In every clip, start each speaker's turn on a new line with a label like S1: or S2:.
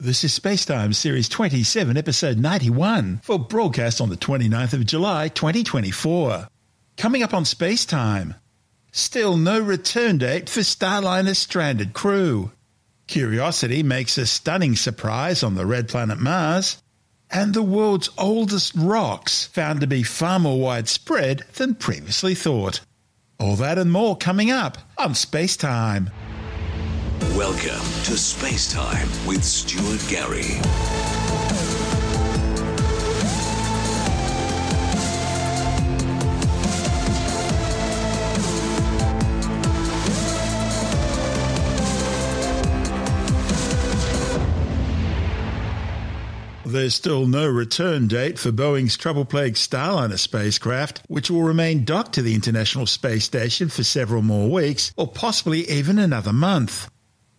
S1: This is Spacetime Series 27, Episode 91, for broadcast on the 29th of July 2024. Coming up on Spacetime. Still no return date for Starliner's stranded crew. Curiosity makes a stunning surprise on the red planet Mars. And the world's oldest rocks found to be far more widespread than previously thought. All that and more coming up on Spacetime.
S2: Welcome to Space Time with Stuart Gary.
S1: There's still no return date for Boeing's trouble plagued Starliner spacecraft, which will remain docked to the International Space Station for several more weeks, or possibly even another month.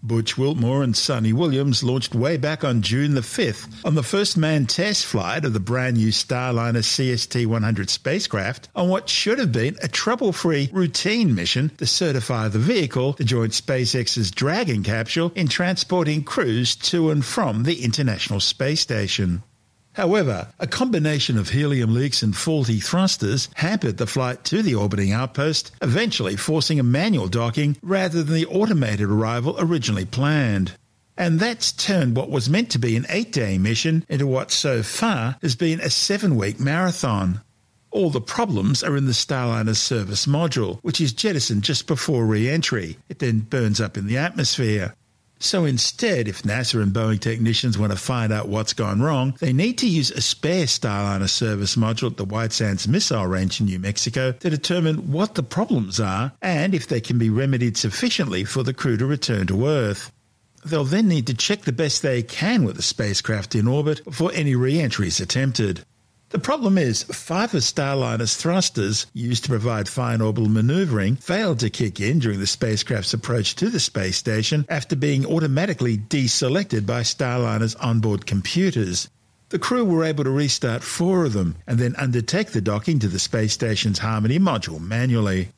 S1: Butch Wilmore and Suni Williams launched way back on June the 5th on the first manned test flight of the brand new Starliner CST 100 spacecraft on what should have been a trouble free routine mission to certify the vehicle to join SpaceX's Dragon capsule in transporting crews to and from the International Space Station. However, a combination of helium leaks and faulty thrusters hampered the flight to the orbiting outpost, eventually forcing a manual docking rather than the automated arrival originally planned. And that's turned what was meant to be an eight day mission into what so far has been a seven week marathon. All the problems are in the Starliner's service module, which is jettisoned just before re entry. It then burns up in the atmosphere. So instead, if NASA and Boeing technicians want to find out what's gone wrong, they need to use a spare Starliner service module at the White Sands Missile Range in New Mexico to determine what the problems are and if they can be remedied sufficiently for the crew to return to Earth. They'll then need to check the best they can with the spacecraft in orbit before any re-entry is attempted. The problem is, five of Starliner's thrusters, used to provide fine orbital maneuvering, failed to kick in during the spacecraft's approach to the space station after being automatically deselected by Starliner's onboard computers. The crew were able to restart four of them and then undertake the docking to the space station's Harmony module manually.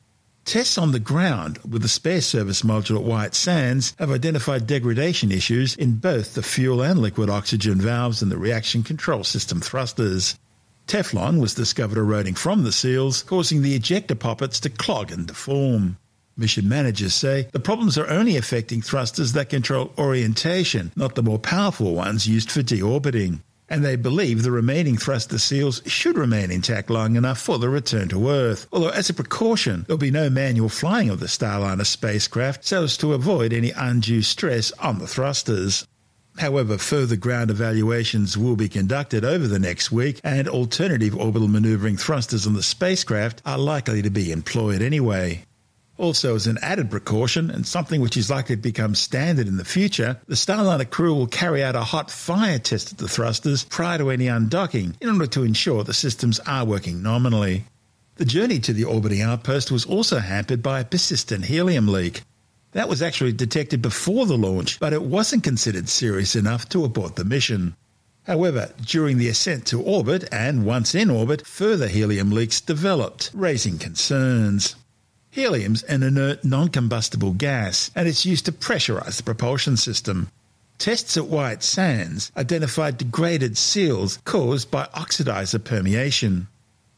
S1: Tests on the ground with the spare service module at White Sands have identified degradation issues in both the fuel and liquid oxygen valves and the reaction control system thrusters. Teflon was discovered eroding from the seals, causing the ejector poppets to clog and deform. Mission managers say the problems are only affecting thrusters that control orientation, not the more powerful ones used for deorbiting. And they believe the remaining thruster seals should remain intact long enough for the return to Earth. Although, as a precaution, there'll be no manual flying of the Starliner spacecraft so as to avoid any undue stress on the thrusters. However, further ground evaluations will be conducted over the next week, and alternative orbital maneuvering thrusters on the spacecraft are likely to be employed anyway. Also, as an added precaution, and something which is likely to become standard in the future, the Starliner crew will carry out a hot fire test of the thrusters prior to any undocking in order to ensure the systems are working nominally. The journey to the orbiting outpost was also hampered by a persistent helium leak. That was actually detected before the launch, but it wasn't considered serious enough to abort the mission. However, during the ascent to orbit and once in orbit, further helium leaks developed, raising concerns. Helium's an inert, non combustible gas, and it's used to pressurize the propulsion system. Tests at White Sands identified degraded seals caused by oxidizer permeation.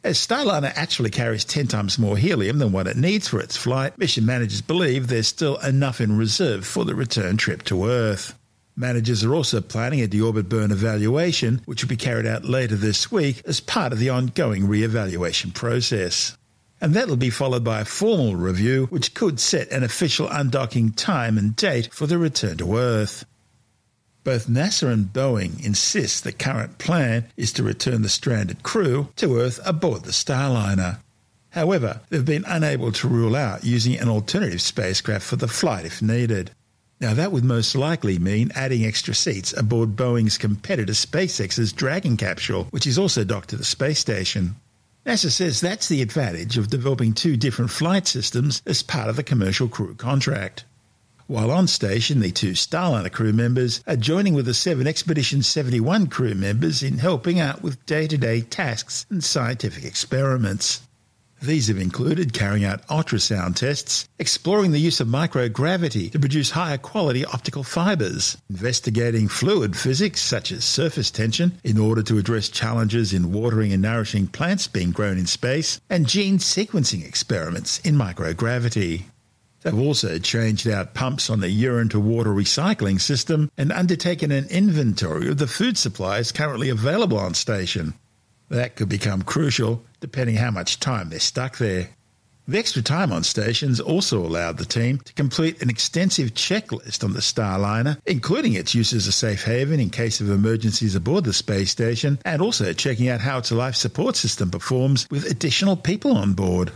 S1: As Starliner actually carries 10 times more helium than what it needs for its flight, mission managers believe there's still enough in reserve for the return trip to Earth. Managers are also planning a deorbit burn evaluation, which will be carried out later this week as part of the ongoing re-evaluation process. And that'll be followed by a formal review, which could set an official undocking time and date for the return to Earth. Both NASA and Boeing insist the current plan is to return the stranded crew to Earth aboard the Starliner. However, they've been unable to rule out using an alternative spacecraft for the flight if needed. Now, that would most likely mean adding extra seats aboard Boeing's competitor SpaceX's Dragon capsule, which is also docked to the space station. NASA says that's the advantage of developing two different flight systems as part of the commercial crew contract. While on station, the two Starliner crew members are joining with the 7 Expedition 71 crew members in helping out with day to day tasks and scientific experiments. These have included carrying out ultrasound tests, exploring the use of microgravity to produce higher quality optical fibers, investigating fluid physics such as surface tension in order to address challenges in watering and nourishing plants being grown in space, and gene sequencing experiments in microgravity. They've also changed out pumps on the urine to water recycling system and undertaken an inventory of the food supplies currently available on station. That could become crucial depending how much time they're stuck there. The extra time on stations also allowed the team to complete an extensive checklist on the Starliner, including its use as a safe haven in case of emergencies aboard the space station, and also checking out how its life support system performs with additional people on board.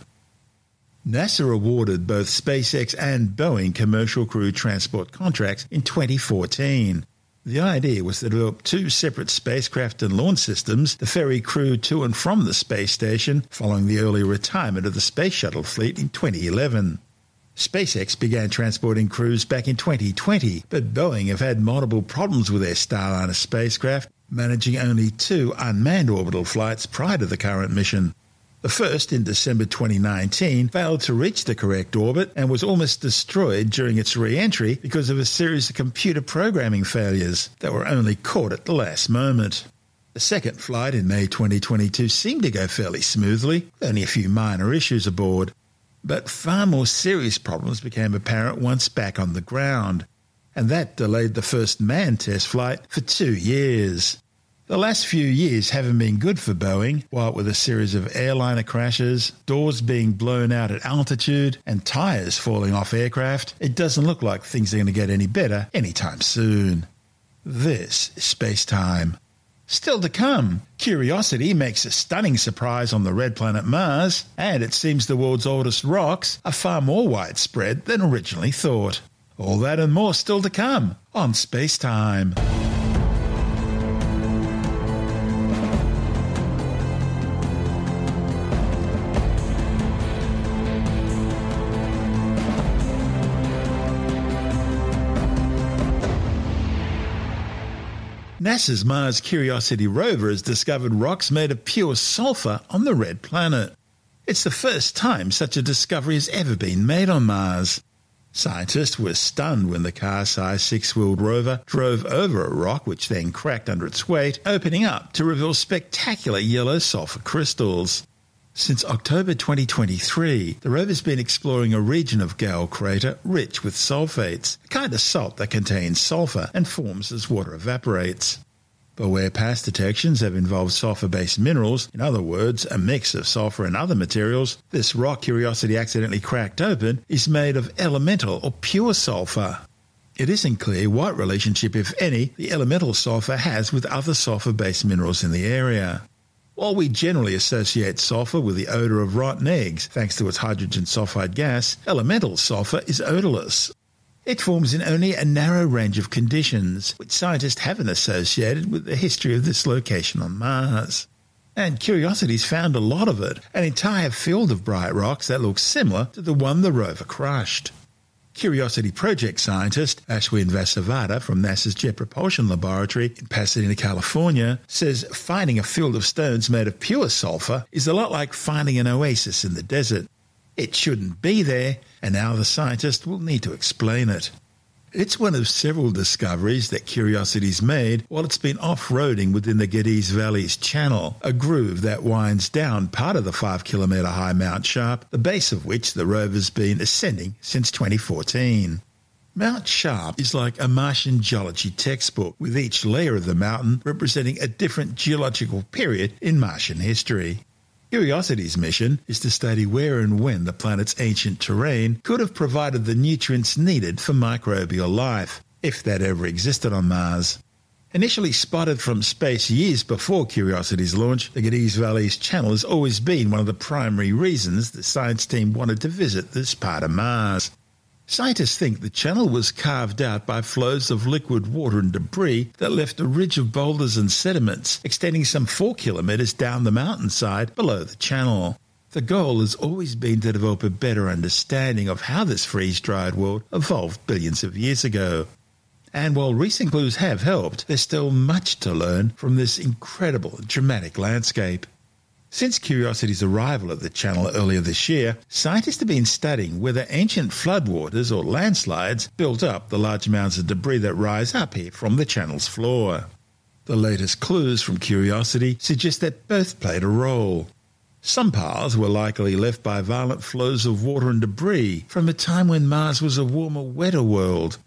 S1: NASA awarded both SpaceX and Boeing commercial crew transport contracts in 2014. The idea was to develop two separate spacecraft and launch systems to ferry crew to and from the space station following the early retirement of the Space Shuttle fleet in 2011. SpaceX began transporting crews back in 2020, but Boeing have had multiple problems with their Starliner spacecraft, managing only two unmanned orbital flights prior to the current mission. The first, in December 2019, failed to reach the correct orbit and was almost destroyed during its re entry because of a series of computer programming failures that were only caught at the last moment. The second flight in May 2022 seemed to go fairly smoothly, only a few minor issues aboard. But far more serious problems became apparent once back on the ground, and that delayed the first manned test flight for two years. The last few years haven't been good for Boeing, what with a series of airliner crashes, doors being blown out at altitude, and tyres falling off aircraft. It doesn't look like things are going to get any better anytime soon. This is space time. Still to come, Curiosity makes a stunning surprise on the red planet Mars, and it seems the world's oldest rocks are far more widespread than originally thought. All that and more still to come on Space Time. NASA's Mars Curiosity rover has discovered rocks made of pure sulfur on the red planet. It's the first time such a discovery has ever been made on Mars. Scientists were stunned when the car-sized six-wheeled rover drove over a rock which then cracked under its weight, opening up to reveal spectacular yellow sulfur crystals. Since October 2023, the rover's been exploring a region of Gale Crater rich with sulfates, a kind of salt that contains sulfur and forms as water evaporates. But where past detections have involved sulfur-based minerals, in other words, a mix of sulfur and other materials, this rock Curiosity accidentally cracked open is made of elemental or pure sulfur. It isn't clear what relationship, if any, the elemental sulfur has with other sulfur-based minerals in the area. While we generally associate sulfur with the odor of rotten eggs thanks to its hydrogen sulfide gas, elemental sulfur is odorless. It forms in only a narrow range of conditions, which scientists haven't associated with the history of this location on Mars. And Curiosity's found a lot of it, an entire field of bright rocks that looks similar to the one the rover crushed. Curiosity project scientist Ashwin Vasavada from NASA's Jet Propulsion Laboratory in Pasadena, California, says finding a field of stones made of pure sulfur is a lot like finding an oasis in the desert. It shouldn't be there, and now the scientist will need to explain it. It's one of several discoveries that Curiosity's made while it's been off-roading within the Gediz Vallis channel, a groove that winds down part of the 5 kilometre high Mount Sharp, the base of which the rover's been ascending since 2014. Mount Sharp is like a Martian geology textbook, with each layer of the mountain representing a different geological period in Martian history. Curiosity's mission is to study where and when the planet's ancient terrain could have provided the nutrients needed for microbial life, if that ever existed on Mars. Initially spotted from space years before Curiosity's launch, the Gediz Vallis channel has always been one of the primary reasons the science team wanted to visit this part of Mars. Scientists think the channel was carved out by flows of liquid water and debris that left a ridge of boulders and sediments extending some four kilometres down the mountainside below the channel. The goal has always been to develop a better understanding of how this freeze dried world evolved billions of years ago. And while recent clues have helped, there's still much to learn from this incredible dramatic landscape. Since Curiosity's arrival at the channel earlier this year, scientists have been studying whether ancient floodwaters or landslides built up the large amounts of debris that rise up here from the channel's floor. The latest clues from Curiosity suggest that both played a role. Some paths were likely left by violent flows of water and debris from a time when Mars was a warmer, wetter world,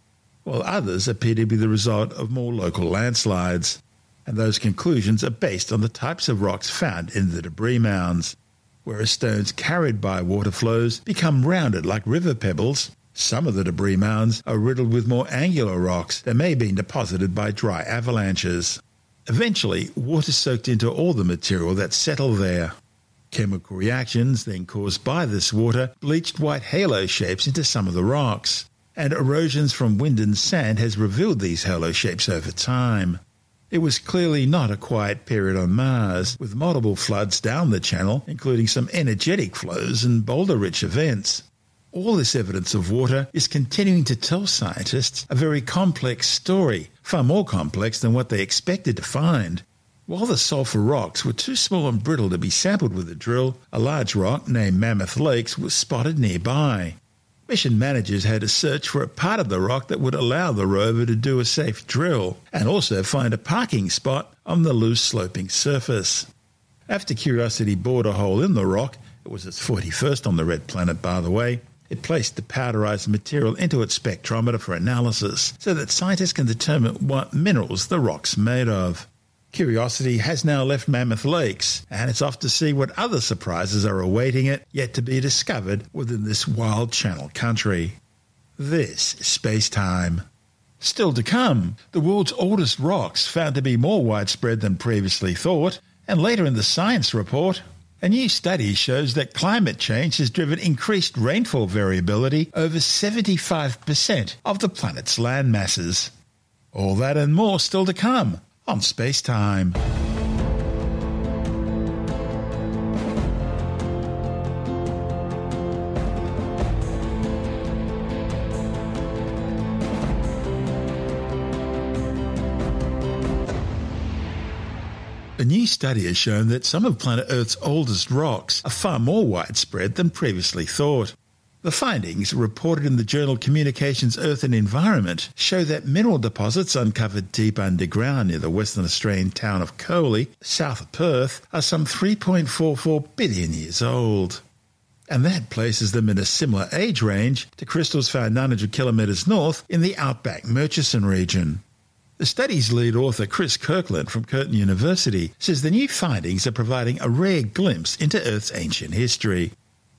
S1: while others appear to be the result of more local landslides and those conclusions are based on the types of rocks found in the debris mounds. Whereas stones carried by water flows become rounded like river pebbles, some of the debris mounds are riddled with more angular rocks that may have been deposited by dry avalanches. Eventually, water soaked into all the material that settled there. Chemical reactions then caused by this water bleached white halo shapes into some of the rocks, and erosions from wind and sand has revealed these halo shapes over time. It was clearly not a quiet period on Mars, with multiple floods down the channel, including some energetic flows and boulder rich events. All this evidence of water is continuing to tell scientists a very complex story, far more complex than what they expected to find. While the sulfur rocks were too small and brittle to be sampled with a drill, a large rock named Mammoth Lakes was spotted nearby. Mission managers had to search for a part of the rock that would allow the rover to do a safe drill and also find a parking spot on the loose sloping surface. After Curiosity bored a hole in the rock, it was its 41st on the red planet, by the way, it placed the powderized material into its spectrometer for analysis so that scientists can determine what minerals the rock's made of. Curiosity has now left Mammoth Lakes, and it's off to see what other surprises are awaiting it yet to be discovered within this wild channel country. This is Space Time. Still to come, the world's oldest rocks found to be more widespread than previously thought, and later in the science report, a new study shows that climate change has driven increased rainfall variability over 75% of the planet's land masses. All that and more still to come on Space Time. A new study has shown that some of planet Earth's oldest rocks are far more widespread than previously thought. The findings, reported in the journal Communications Earth and Environment, show that mineral deposits uncovered deep underground near the Western Australian town of Collie, south of Perth, are some 3.44 billion years old. And that places them in a similar age range to crystals found 900 kilometres north in the outback Murchison region. The study's lead author, Chris Kirkland from Curtin University, says the new findings are providing a rare glimpse into Earth's ancient history.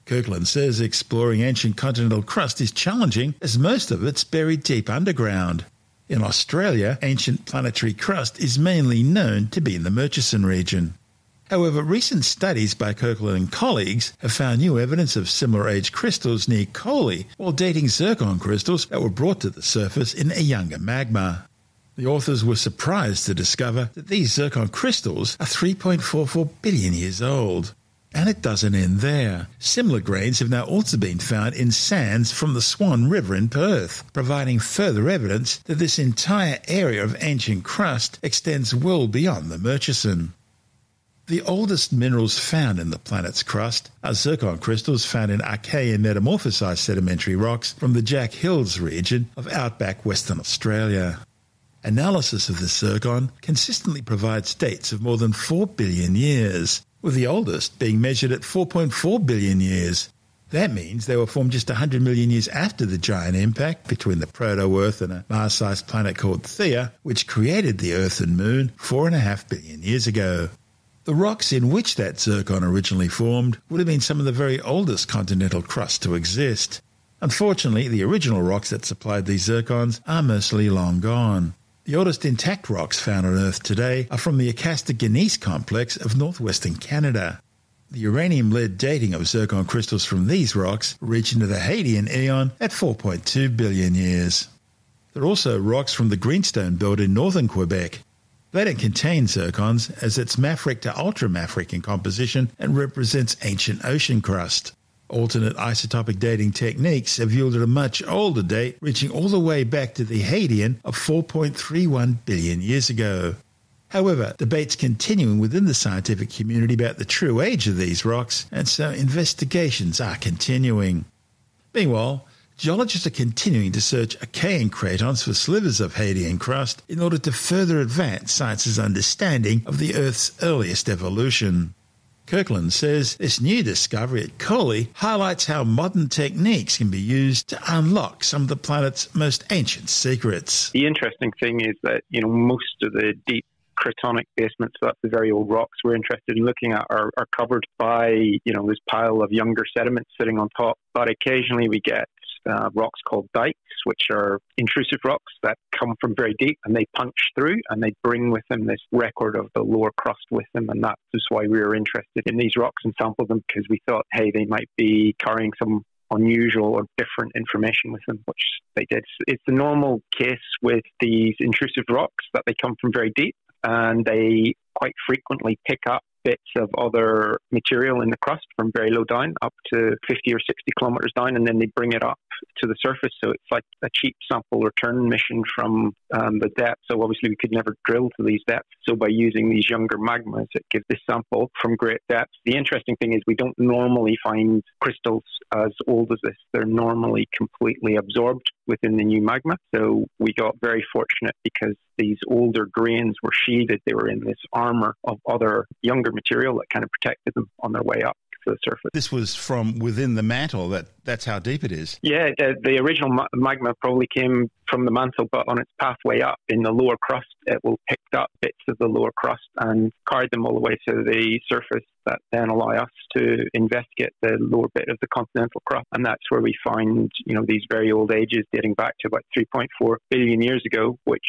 S1: Kirkland says exploring ancient continental crust is challenging as most of it's buried deep underground. In Australia, ancient planetary crust is mainly known to be in the Murchison region. However, recent studies by Kirkland and colleagues have found new evidence of similar age crystals near Collie while dating zircon crystals that were brought to the surface in a younger magma. The authors were surprised to discover that these zircon crystals are 3.44 billion years old. And it doesn't end there. Similar grains have now also been found in sands from the Swan River in Perth, providing further evidence that this entire area of ancient crust extends well beyond the Murchison. The oldest minerals found in the planet's crust are zircon crystals found in Archean metamorphosized sedimentary rocks from the Jack Hills region of outback Western Australia. Analysis of the zircon consistently provides dates of more than 4 billion years, with the oldest being measured at 4.4 billion years. That means they were formed just 100 million years after the giant impact between the proto-Earth and a Mars-sized planet called Theia, which created the Earth and Moon 4.5 billion years ago. The rocks in which that zircon originally formed would have been some of the very oldest continental crust to exist. Unfortunately, the original rocks that supplied these zircons are mostly long gone. The oldest intact rocks found on Earth today are from the Acasta complex of northwestern Canada. The uranium lead dating of zircon crystals from these rocks reach into the Hadean eon at 4.2 billion years. There are also rocks from the Greenstone Belt in northern Quebec. They don't contain zircons as it's mafic to ultramafic in composition and represents ancient ocean crust. Alternate isotopic dating techniques have yielded a much older date, reaching all the way back to the Hadean of 4.31 billion years ago. However, debates continuing within the scientific community about the true age of these rocks, and so investigations are continuing. Meanwhile, geologists are continuing to search Archean cratons for slivers of Hadean crust in order to further advance science's understanding of the Earth's earliest evolution. Kirkland says this new discovery at Collie highlights how modern techniques can be used to unlock some of the planet's most ancient secrets.
S3: The interesting thing is that, you know, most of the deep cratonic basements, so that's the very old rocks we're interested in looking at, are, are covered by, you know, this pile of younger sediments sitting on top. But occasionally we get uh, rocks called dikes, which are intrusive rocks that come from very deep and they punch through and they bring with them this record of the lower crust with them. And that is why we were interested in these rocks and sampled them because we thought, hey, they might be carrying some unusual or different information with them, which they did. It's the normal case with these intrusive rocks that they come from very deep and they quite frequently pick up bits of other material in the crust from very low down up to 50 or 60 kilometers down, and then they bring it up to the surface. So it's like a cheap sample return mission from um, the depth. So obviously we could never drill to these depths. So by using these younger magmas, it gives this sample from great depths. The interesting thing is we don't normally find crystals as old as this. They're normally completely absorbed within the new magma. So we got very fortunate because these older grains were sheathed. They were in this armor of other younger material that kind of protected them on their way up to the surface.
S1: This was from within the mantle. That that's how deep it is.
S3: Yeah, the, the original magma probably came from the mantle, but on its pathway up in the lower crust, it will pick up bits of the lower crust and carry them all the way to the surface. That then allow us to investigate the lower bit of the continental crust, and that's where we find you know these very old ages dating back to about 3.4 billion years ago, which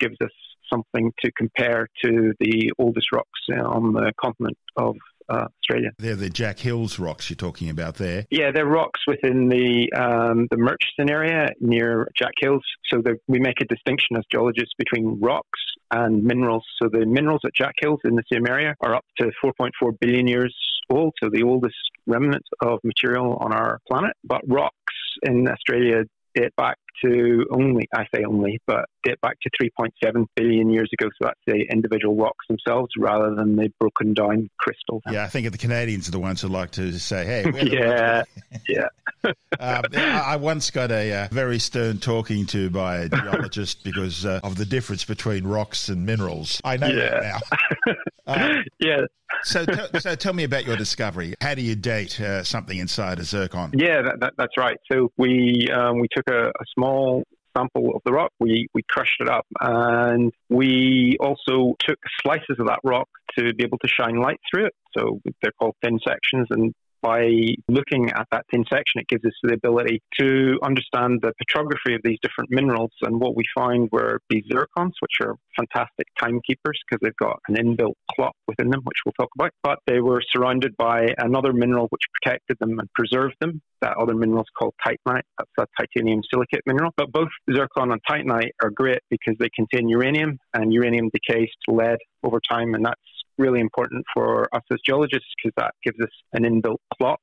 S3: gives us something to compare to the oldest rocks on the continent of uh, Australia.
S1: They're the Jack Hills rocks you're talking about there.
S3: Yeah, they're rocks within the um, the Murchison area near Jack Hills. So we make a distinction as geologists between rocks and minerals. So the minerals at Jack Hills in the same area are up to 4.4 billion years old, so the oldest remnant of material on our planet. But rocks in Australia date back to only, I say only, but date back to 3.7 billion years ago. So that's the individual rocks themselves rather than the broken down crystals.
S1: Yeah, I think the Canadians are the ones who like to say, hey,
S3: yeah, yeah.
S1: um, I once got a uh, very stern talking to by a geologist because uh, of the difference between rocks and minerals. I know yeah. that now.
S3: Um, yeah.
S1: so, t- so tell me about your discovery. How do you date uh, something inside a zircon?
S3: Yeah, that, that, that's right. So we um, we took a, a small sample of the rock. We we crushed it up, and we also took slices of that rock to be able to shine light through it. So they're called thin sections, and by looking at that thin section, it gives us the ability to understand the petrography of these different minerals. And what we find were these zircons, which are fantastic timekeepers because they've got an inbuilt clock within them, which we'll talk about. But they were surrounded by another mineral which protected them and preserved them. That other mineral is called titanite. That's a titanium silicate mineral. But both zircon and titanite are great because they contain uranium, and uranium decays to lead over time, and that's really important for us as geologists because that gives us an inbuilt clock.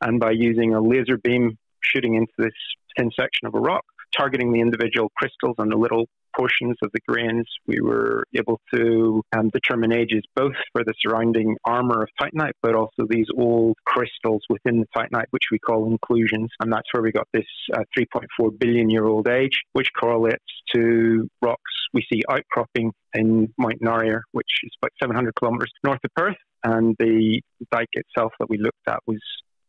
S3: And by using a laser beam shooting into this thin section of a rock, targeting the individual crystals and the little portions of the grains, we were able to um, determine ages both for the surrounding armor of titanite, but also these old crystals within the titanite, which we call inclusions. And that's where we got this uh, 3.4 billion year old age, which correlates to rocks we see outcropping in Mount Narryer, which is about 700 kilometres north of Perth. And the dike itself that we looked at was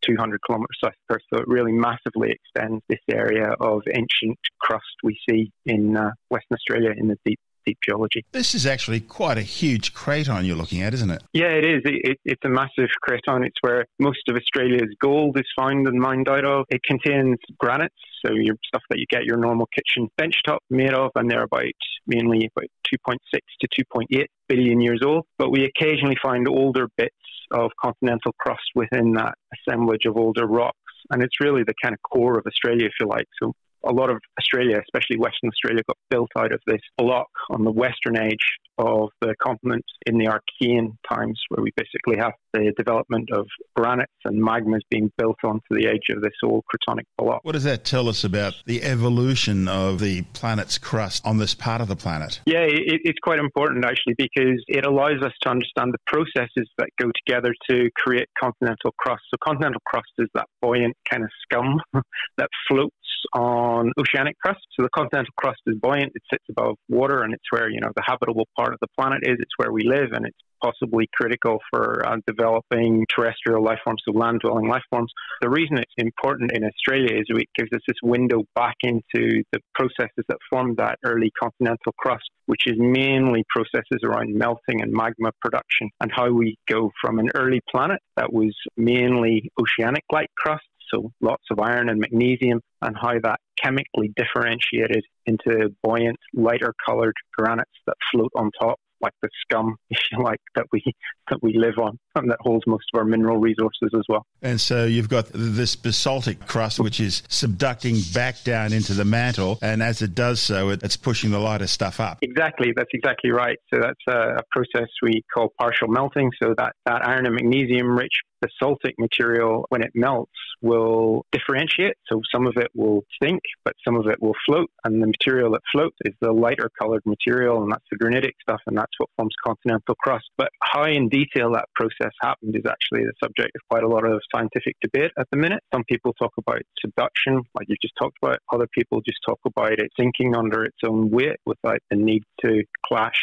S3: 200 kilometres south of Perth. So it really massively extends this area of ancient crust we see in uh, Western Australia in the deep deep geology.
S1: This is actually quite a huge craton you're looking at, isn't it?
S3: Yeah, it is. It, it, it's a massive craton. It's where most of Australia's gold is found and mined out of. It contains granites, so your stuff that you get your normal kitchen benchtop made of, and they're about mainly about 2.6 to 2.8 billion years old. But we occasionally find older bits of continental crust within that assemblage of older rocks. And it's really the kind of core of Australia, if you like. So a lot of Australia, especially Western Australia, got built out of this block on the western edge of the continent in the Archean times, where we basically have the development of granites and magmas being built onto the edge of this old cratonic block.
S1: What does that tell us about the evolution of the planet's crust on this part of the planet?
S3: Yeah, it, it's quite important actually because it allows us to understand the processes that go together to create continental crust. So, continental crust is that buoyant kind of scum that floats on oceanic crust. So the continental crust is buoyant. It sits above water, and it's where you know the habitable part of the planet is. It's where we live, and it's possibly critical for uh, developing terrestrial life forms, so land dwelling life forms. The reason it's important in Australia is it gives us this window back into the processes that formed that early continental crust, which is mainly processes around melting and magma production, and how we go from an early planet that was mainly oceanic like crust so lots of iron and magnesium, and how that chemically differentiated into buoyant, lighter colored granites that float on top like the scum, if you like, that we that we live on, and that holds most of our mineral resources as well.
S1: And so you've got this basaltic crust, which is subducting back down into the mantle, and as it does so, it's pushing the lighter stuff up.
S3: Exactly, that's exactly right. So that's a, a process we call partial melting. So that that iron and magnesium rich basaltic material, when it melts, will differentiate. So some of it will sink, but some of it will float. And the material that floats is the lighter colored material, and that's the granitic stuff, and that's what forms continental crust. But how in detail that process happened is actually the subject of quite a lot of scientific debate at the minute. Some people talk about subduction, like you just talked about. Other people just talk about it sinking under its own weight without the need to clash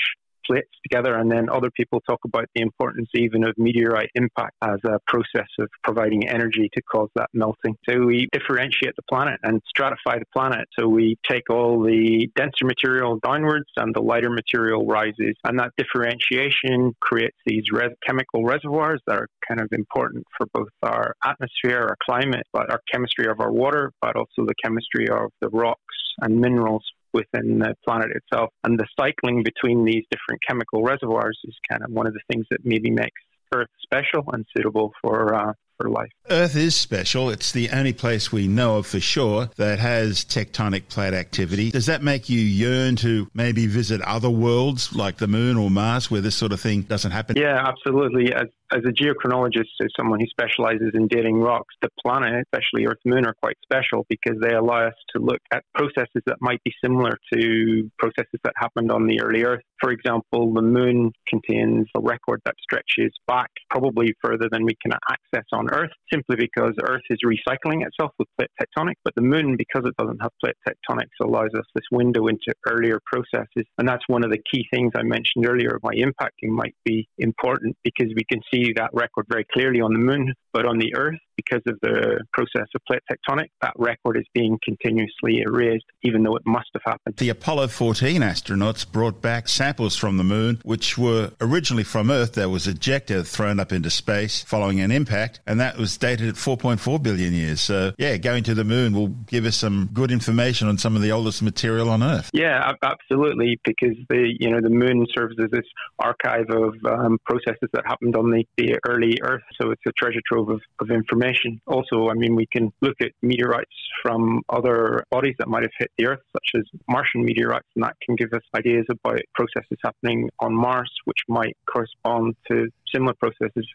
S3: together. And then other people talk about the importance even of meteorite impact as a process of providing energy to cause that melting. So we differentiate the planet and stratify the planet. So we take all the denser material downwards and the lighter material rises. And that differentiation creates these res- chemical reservoirs that are kind of important for both our atmosphere, our climate, but our chemistry of our water, but also the chemistry of the rocks and minerals within the planet itself. And the cycling between these different chemical reservoirs is kind of one of the things that maybe makes Earth special and suitable for uh, for life.
S1: Earth is special. It's the only place we know of for sure that has tectonic plate activity. Does that make you yearn to maybe visit other worlds like the moon or Mars where this sort of thing doesn't happen?
S3: Yeah, absolutely. As, as a geochronologist, as someone who specializes in dating rocks, the planet, especially Earth and Moon, are quite special because they allow us to look at processes that might be similar to processes that happened on the early Earth. For example, the Moon contains a record that stretches back probably further than we can access on Earth, simply because Earth is recycling itself with plate tectonics. But the Moon, because it doesn't have plate tectonics, allows us this window into earlier processes. And that's one of the key things I mentioned earlier why impacting might be important because we can see that record very clearly on the Moon. But on the Earth, because of the process of plate tectonic, that record is being continuously erased, even though it must have happened.
S1: The Apollo 14 astronauts brought back samples from the moon, which were originally from Earth. There was ejecta thrown up into space following an impact, and that was dated at 4.4 billion years. So, yeah, going to the moon will give us some good information on some of the oldest material on Earth.
S3: Yeah, absolutely, because the you know the moon serves as this archive of um, processes that happened on the, the early Earth. So it's a treasure trove of, of information information. Also, I mean, we can look at meteorites from other bodies that might have hit the Earth, such as Martian meteorites, and that can give us ideas about processes happening on Mars, which might correspond to similar processes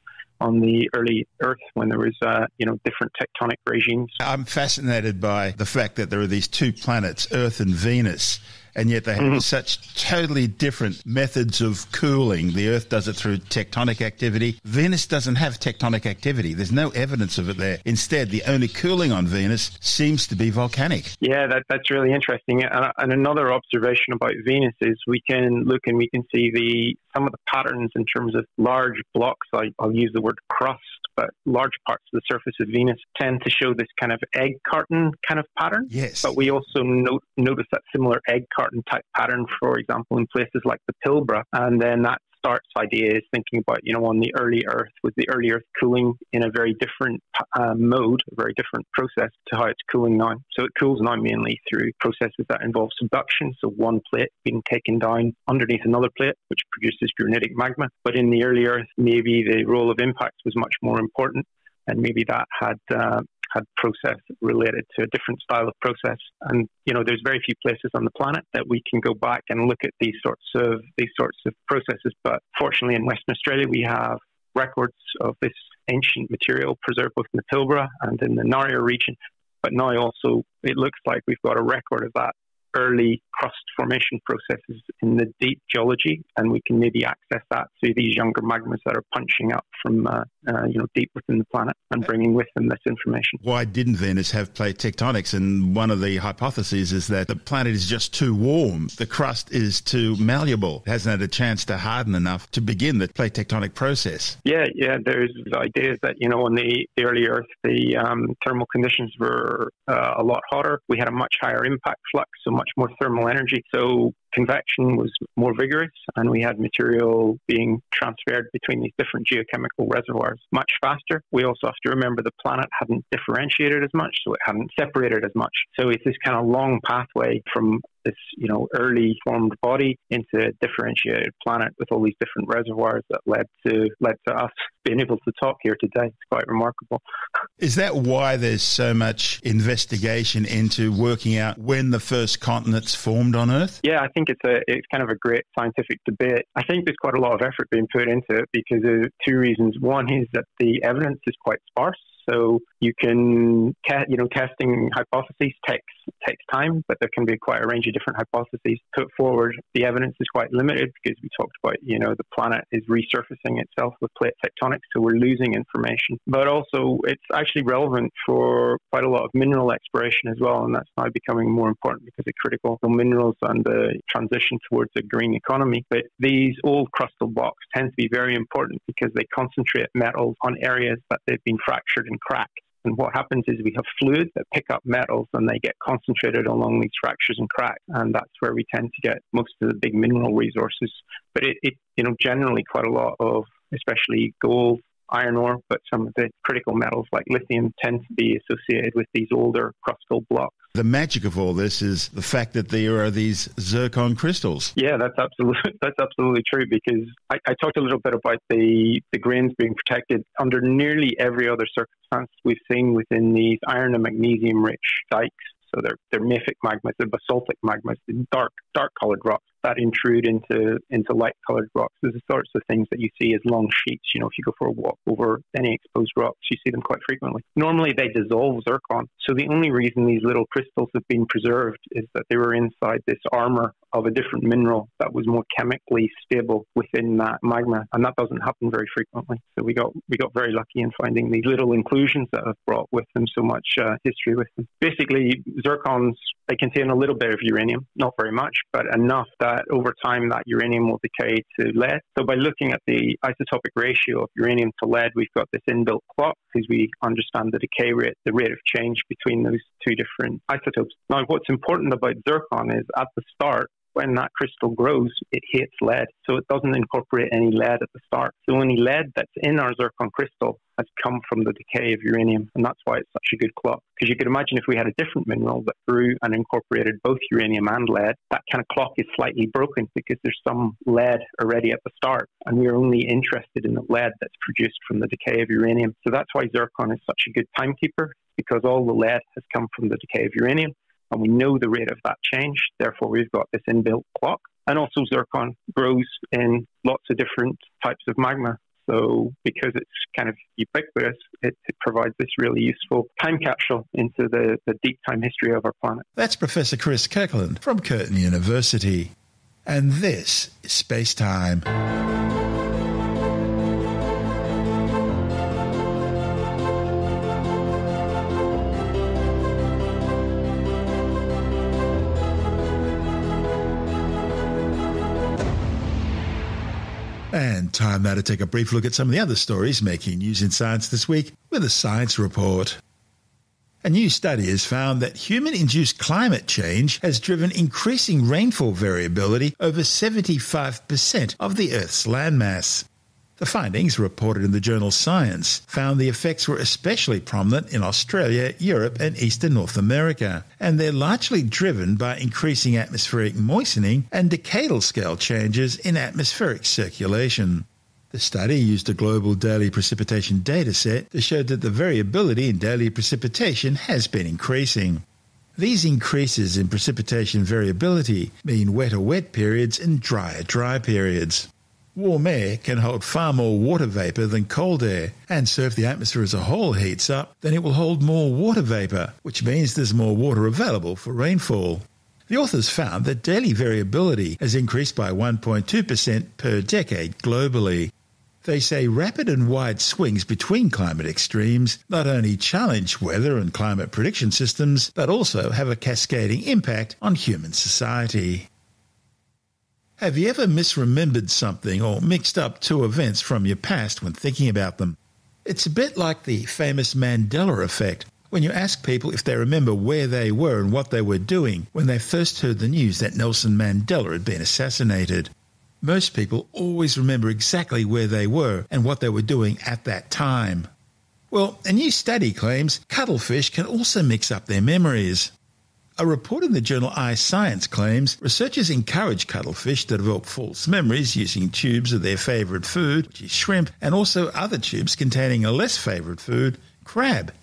S3: on the early Earth when there was, uh, you know, different tectonic regimes.
S1: I'm fascinated by the fact that there are these two planets, Earth and Venus and yet they have mm-hmm. such totally different methods of cooling. The Earth does it through tectonic activity. Venus doesn't have tectonic activity. There's no evidence of it there. Instead, the only cooling on Venus seems to be volcanic.
S3: Yeah, that, that's really interesting. And, and another observation about Venus is we can look and we can see the some of the patterns in terms of large blocks. I, I'll use the word crust but large parts of the surface of Venus tend to show this kind of egg carton kind of pattern.
S1: Yes.
S3: But we also note, notice that similar egg carton type pattern, for example, in places like the Pilbara. And then starts ideas thinking about, you know, on the early Earth, was the early Earth cooling in a very different uh, mode, a very different process to how it's cooling now. So it cools now mainly through processes that involve subduction, so one plate being taken down underneath another plate, which produces granitic magma. But in the early Earth, maybe the role of impacts was much more important, and maybe that had uh, had process related to a different style of process. And you know, there's very few places on the planet that we can go back and look at these sorts of these sorts of processes. But fortunately, in Western Australia, we have records of this ancient material preserved both in the Pilbara and in the Ngario region. But now also, it looks like we've got a record of that early crust formation processes in the deep geology, and we can maybe access that through these younger magmas that are punching up from uh, uh, you know deep within the planet and bringing with them this information.
S1: Why didn't Venus have plate tectonics? And one of the hypotheses is that the planet is just too warm. The crust is too malleable. It hasn't had a chance to harden enough to begin the plate tectonic process.
S3: Yeah, yeah. There's ideas that you know on the, the early Earth, the um, thermal conditions were uh, a lot hotter. We had a much higher impact flux, so much more thermal energy. So convection was more vigorous, and we had material being transferred between these different geochemical reservoirs much faster. We also have to remember the planet hadn't differentiated as much, so it hadn't separated as much. So it's this kind of long pathway from this, you know, early formed body into a differentiated planet with all these different reservoirs that led to led to us being able to talk here today. It's quite remarkable.
S1: Is that why there's so much investigation into working out when the first continents formed on Earth?
S3: Yeah, I think it's a it's kind of a great scientific debate. I think there's quite a lot of effort being put into it because of two reasons. One is that the evidence is quite sparse. So you can, you know, testing hypotheses takes takes time, but there can be quite a range of different hypotheses put forward. The evidence is quite limited because we talked about, you know, the planet is resurfacing itself with plate tectonics, so we're losing information. But also, it's actually relevant for quite a lot of mineral exploration as well, and that's now becoming more important because of critical minerals and the transition towards a green economy. But these old crustal blocks tend to be very important because they concentrate metals on areas that they've been fractured and cracked. And what happens is we have fluids that pick up metals and they get concentrated along these fractures and cracks. And that's where we tend to get most of the big mineral resources. But it, it you know, generally quite a lot of, especially gold, iron ore, but some of the critical metals like lithium tend to be associated with these older crustal blocks.
S1: The magic of all this is the fact that there are these zircon crystals.
S3: Yeah, that's absolutely that's absolutely true because I, I talked a little bit about the the grains being protected under nearly every other circumstance we've seen within these iron and magnesium rich dikes. So they're they're mafic magmas, they're basaltic magmas, dark dark colored rocks that intrude into into light coloured rocks. There's the sorts of things that you see as long sheets. You know, if you go for a walk over any exposed rocks, you see them quite frequently. Normally, they dissolve zircon. So the only reason these little crystals have been preserved is that they were inside this armor of a different mineral that was more chemically stable within that magma, and that doesn't happen very frequently. So we got we got very lucky in finding these little inclusions that have brought with them so much uh, history with them. Basically, zircons they contain a little bit of uranium, not very much, but enough that over time that uranium will decay to lead. So by looking at the isotopic ratio of uranium to lead, we've got this inbuilt clock because we understand the decay rate, the rate of change between those two different isotopes. Now, what's important about zircon is at the start, when that crystal grows, it hates lead. So it doesn't incorporate any lead at the start. The only lead that's in our zircon crystal has come from the decay of uranium. And that's why it's such a good clock. Because you could imagine if we had a different mineral that grew and incorporated both uranium and lead, that kind of clock is slightly broken because there's some lead already at the start. And we're only interested in the lead that's produced from the decay of uranium. So that's why zircon is such a good timekeeper because all the lead has come from the decay of uranium and we know the rate of that change. Therefore, we've got this inbuilt clock. And also, zircon grows in lots of different types of magma. So, because it's kind of ubiquitous, it, it, provides this really useful time capsule into the, the deep time history of our planet.
S1: That's Professor Chris Kirkland from Curtin University. And this is Space Time. And time now to take a brief look at some of the other stories making news in science this week with a science report. A new study has found that human induced climate change has driven increasing rainfall variability over 75% of the Earth's landmass. The findings, reported in the journal Science, found the effects were especially prominent in Australia, Europe, and eastern North America, and they're largely driven by increasing atmospheric moistening and decadal scale changes in atmospheric circulation. The study used a global daily precipitation data set that showed that the variability in daily precipitation has been increasing. These increases in precipitation variability mean wetter wet periods and drier dry periods. Warm air can hold far more water vapour than cold air, and so if the atmosphere as a whole heats up, then it will hold more water vapour, which means there's more water available for rainfall. The authors found that daily variability has increased by 1.2% per decade globally. They say rapid and wide swings between climate extremes not only challenge weather and climate prediction systems, but also have a cascading impact on human society. Have you ever misremembered something or mixed up two events from your past when thinking about them? It's a bit like the famous Mandela effect, when you ask people if they remember where they were and what they were doing when they first heard the news that Nelson Mandela had been assassinated. Most people always remember exactly where they were and what they were doing at that time. Well, a new study claims cuttlefish can also mix up their memories. A report in the journal iScience claims researchers encourage cuttlefish to develop false memories using tubes of their favourite food, which is shrimp, and also other tubes containing a less favourite food, crab.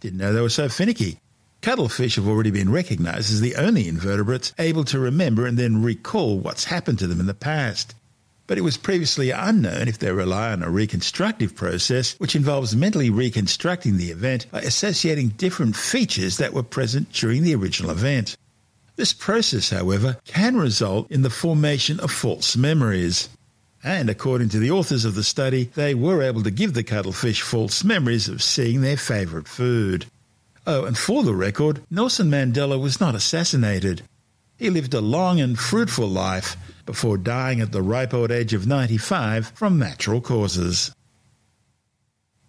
S1: Didn't know they were so finicky. Cuttlefish have already been recognised as the only invertebrates able to remember and then recall what's happened to them in the past. But it was previously unknown if they rely on a reconstructive process which involves mentally reconstructing the event by associating different features that were present during the original event. This process, however, can result in the formation of false memories. And according to the authors of the study, they were able to give the cuttlefish false memories of seeing their favourite food. Oh, and for the record, Nelson Mandela was not assassinated. He lived a long and fruitful life before dying at the ripe old age of 95 from natural causes.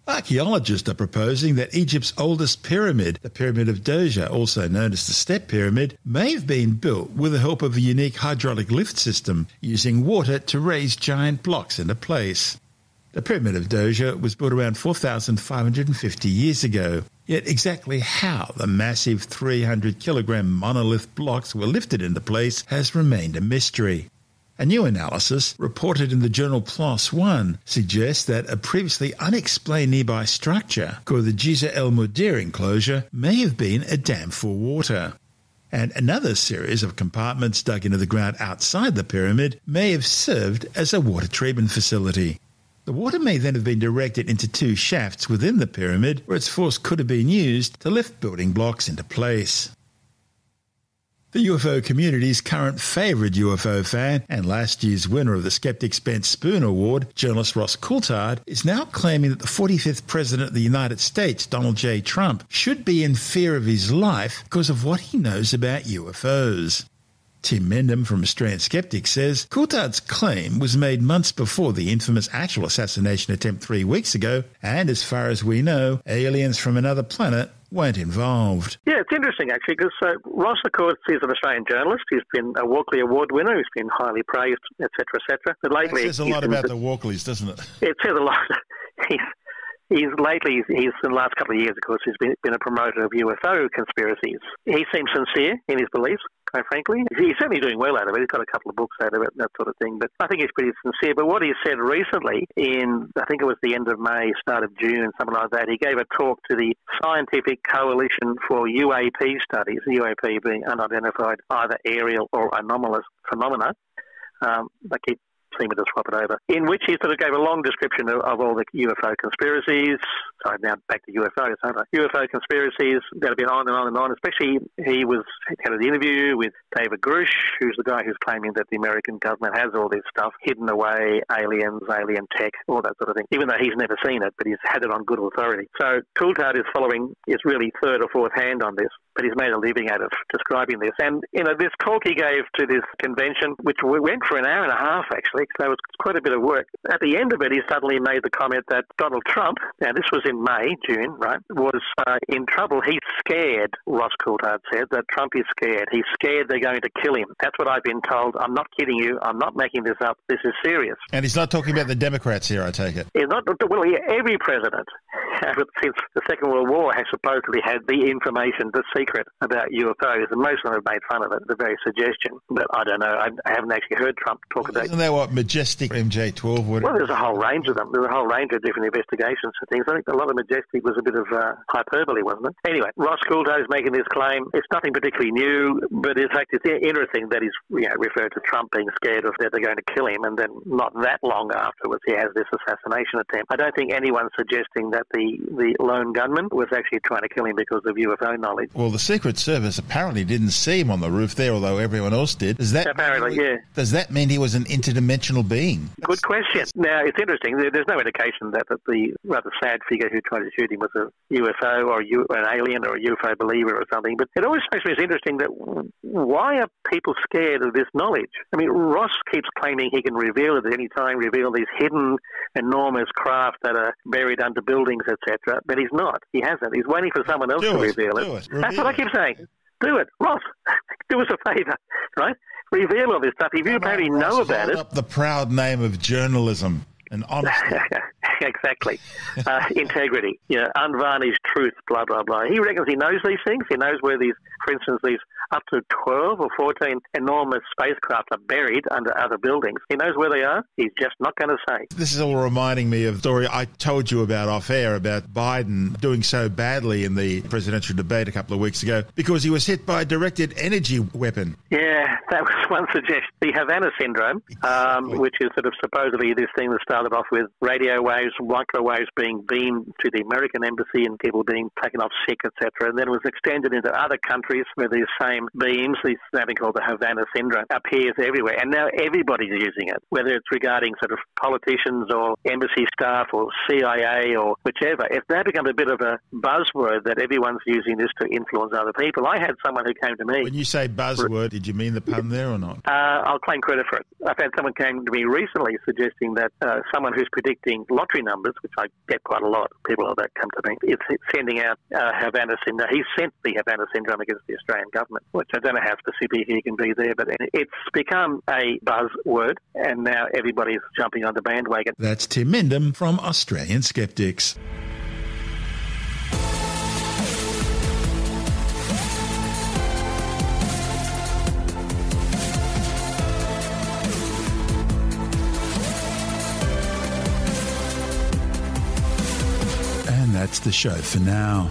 S1: Archaeologists are proposing that Egypt's oldest pyramid, the Pyramid of Djoser, also known as the Step Pyramid, may have been built with the help of a unique hydraulic lift system using water to raise giant blocks into place. The Pyramid of Djoser was built around 4,550 years ago. Yet exactly how the massive 300 kilogram monolith blocks were lifted into place has remained a mystery. A new analysis, reported in the journal PLOS One, suggests that a previously unexplained nearby structure, called the Djeser El Mudir enclosure, may have been a dam for water. And another series of compartments dug into the ground outside the pyramid may have served as a water treatment facility. The water may then have been directed into two shafts within the pyramid where its force could have been used to lift building blocks into place. The UFO community's current favourite UFO fan and last year's winner of the Skeptics Bent Spoon Award, journalist Ross Coulthard, is now claiming that the 45th President of the United States, Donald J. Trump, should be in fear of his life because of what he knows about UFOs. Tim Mendham from Australian Skeptics says Coulthard's claim was made months before the infamous actual assassination attempt three weeks ago, and as far as we know, aliens from another planet weren't involved.
S4: Yeah, it's interesting actually because uh, Ross, of course, is an Australian journalist. He's been a Walkley Award winner. He's been highly praised, etc., etc.
S1: But lately, that says a lot about the Walkleys, doesn't it?
S4: It says a lot. he's He's lately, he's in the last couple of years, of course, he's been, been a promoter of UFO conspiracies. He seems sincere in his beliefs, quite frankly. He's certainly doing well out of it. He's got a couple of books out of it and that sort of thing. But I think he's pretty sincere. But what he said recently, in I think it was the end of May, start of June, something like that, he gave a talk to the Scientific Coalition for UAP Studies, UAP being unidentified either aerial or anomalous phenomena. Um, they keep seem to swap it over, in which he sort of gave a long description of, of all the UFO conspiracies. Sorry, now back to UFOs, aren't I? UFO conspiracies that have been on and on and on. Especially, he was had an interview with David Grusch, who's the guy who's claiming that the American government has all this stuff hidden away, aliens, alien tech, all that sort of thing. Even though he's never seen it, but he's had it on good authority. So Coulthard is following is really third or fourth hand on this but he's made a living out of describing this. And, you know, this talk he gave to this convention, which went for an hour and a half, actually, so it was quite a bit of work. At the end of it, he suddenly made the comment that Donald Trump, now this was in May, June, right, was uh, in trouble. He's scared, Ross Coulthard said, that Trump is scared. He's scared they're going to kill him. That's what I've been told. I'm not kidding you. I'm not making this up. This is serious.
S1: And he's not talking about the Democrats here, I take it.
S4: He's not, well, every president since the Second World War has supposedly had the information, the secret about UFOs, and most of them have made fun of it, the very suggestion. But I don't know. I, I haven't actually heard Trump talk about.
S1: Isn't that what Majestic MJ12 would?
S4: Well, there's a whole range of them. There's a whole range of different investigations and things. I think a lot of Majestic was a bit of uh, hyperbole, wasn't it? Anyway, Ross Coulthard is making this claim. It's nothing particularly new, but in fact, it's interesting that he's you know, referred to Trump being scared of that they're going to kill him, and then not that long afterwards he has this assassination attempt. I don't think anyone's suggesting that the, the lone gunman was actually trying to kill him because of UFO knowledge.
S1: Well, the Secret Service apparently didn't see him on the roof there, although everyone else did. Does that
S4: apparently,
S1: mean,
S4: yeah.
S1: Does that mean he was an interdimensional being?
S4: Good question. Now it's interesting. There's no indication that, that the rather sad figure who tried to shoot him was a UFO or an alien or a UFO believer or something. But it always strikes me as interesting that why are people scared of this knowledge? I mean, Ross keeps claiming he can reveal it at any time, reveal these hidden, enormous craft that are buried under buildings, etc. But he's not. He hasn't. He's waiting for someone else
S1: do
S4: to
S1: it,
S4: reveal it.
S1: it.
S4: That's what I keep saying. Do it, Ross. do us a favour, right? Reveal all this stuff. If you apparently
S1: Ross,
S4: know about it,
S1: up the proud name of journalism and honesty.
S4: exactly. Uh, integrity, you know, unvarnished truth, blah, blah, blah. He reckons he knows these things. He knows where these, for instance, these up to 12 or 14 enormous spacecraft are buried under other buildings. He knows where they are. He's just not going to say.
S1: This is all reminding me of the story I told you about off air about Biden doing so badly in the presidential debate a couple of weeks ago because he was hit by a directed energy weapon.
S4: Yeah, that was one suggestion. The Havana syndrome, um, which is sort of supposedly this thing that started off with radio waves, microwaves being beamed to the American embassy and people being taken off sick, etc. And then it was extended into other countries where these same beams, this something called the Havana syndrome, appears everywhere. And now everybody's using it, whether it's regarding sort of politicians or embassy staff or CIA or whichever. If that becomes a bit of a buzzword that everyone's using this to influence other people, I had someone who came to me.
S1: When you say buzzword, did you mean the pun there or not?
S4: Uh, I'll claim credit for it. I've had someone came to me recently suggesting that uh, someone who's predicting lottery numbers, which I get quite a lot, people like that come to me, is sending out uh, Havana syndrome. He sent the Havana syndrome against the Australian government, which I don't know how specific he can be there, but it's become a buzzword, and now everybody's jumping on the bandwagon.
S1: That's Tim Mendham from Australian Skeptics. And that's the show for now.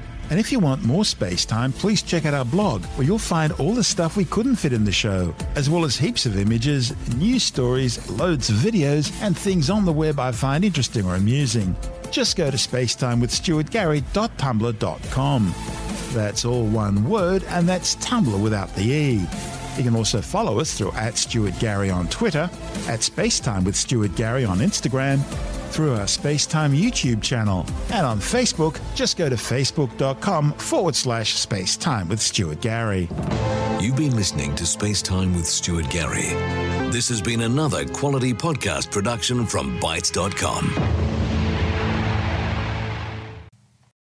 S1: And if you want more space time, please check out our blog where you'll find all the stuff we couldn't fit in the show, as well as heaps of images, news stories, loads of videos, and things on the web I find interesting or amusing. Just go to spacetimewithstuartgary.tumblr.com. That's all one word, and that's Tumblr without the E. You can also follow us through at Stuart Gary on Twitter, at Spacetime with Stuart Gary on Instagram, through our Spacetime YouTube channel, and on Facebook, just go to facebook.com forward slash spacetime with Stuart Gary.
S2: You've been listening to Spacetime with Stuart Gary. This has been another quality podcast production from Bitesz.com.